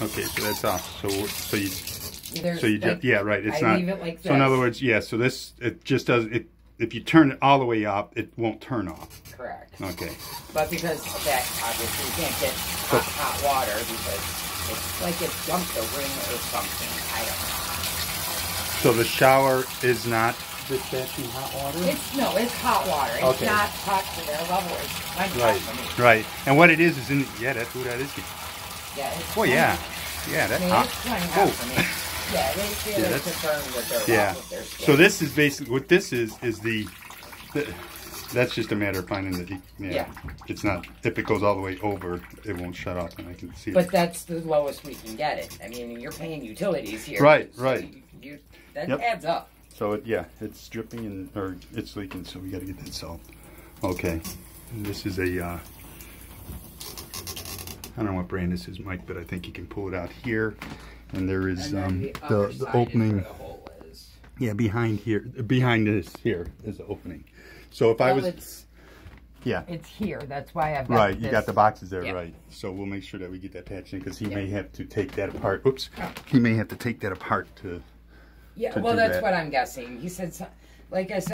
Okay, so that's off. So so you There's, so you like, just yeah right. It's I not. leave it like so in other words, yeah. So this it just does it. If you turn it all the way up, it won't turn off. Correct. Okay. But because of that, obviously, you can't get hot, hot water because it's like it jumped a ring or something. I don't know. So the shower is not dispatching hot water. It's no, it's hot water. It's Okay. not hot to their level. It's Right, right. And what it is is in yeah, that's what that is. Yeah. It's Oh yeah, yeah, I that's mean, hot. hot Oh. Yeah, they feel Yeah, concerned with Yeah. So this is basically what this is is the, the that's just a matter of finding the yeah, Yeah. It's not if it goes all the way over, it won't shut off, and I can see. But it. that's the lowest we can get it. I mean, you're paying utilities here. Right, so right. You, you, that Yep. adds up. So it, yeah, it's dripping and or it's leaking, so we got to get that solved. Okay, and this is a. Uh, I don't know what brand this is, Mike, but I think you can pull it out here, and there is And um, the, the the opening. the. Yeah, behind here, behind this here is the opening. So if I was, it's, yeah, it's here. That's why I've got right, you got the boxes there, Yep. right. So we'll make sure that we get that patch in because he may have to take that apart. Oops, Oh. he may have to take that apart to. Yeah, to well, that's that. what I'm guessing. He said, so- like I said.